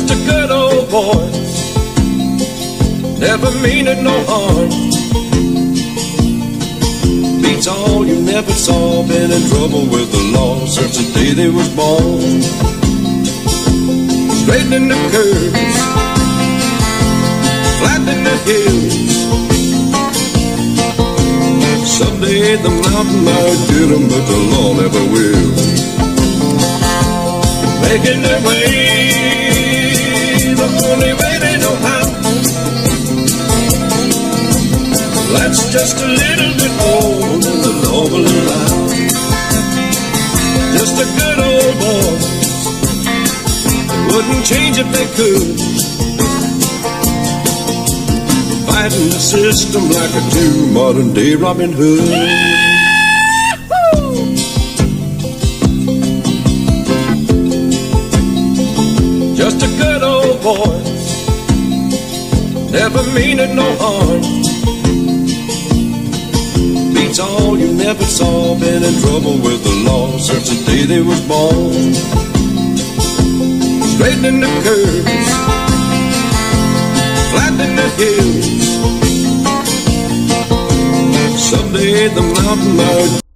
a good old boy, never meaning no harm. Beats all you never saw, been in trouble with the law since the day they was born. Straightening the curves, flattening the hills. Someday the mountain might get 'em, but the law never will. Making their way just a little bit more than the will allow. Just a good old boy. Wouldn't change if they could. Fighting the system like a true modern day Robin Hood. Just a good old boy, never meaning no harm. All you never saw, been in trouble with the law since the day they was born. Straightening the curves, flattening the hills. Someday the mountain might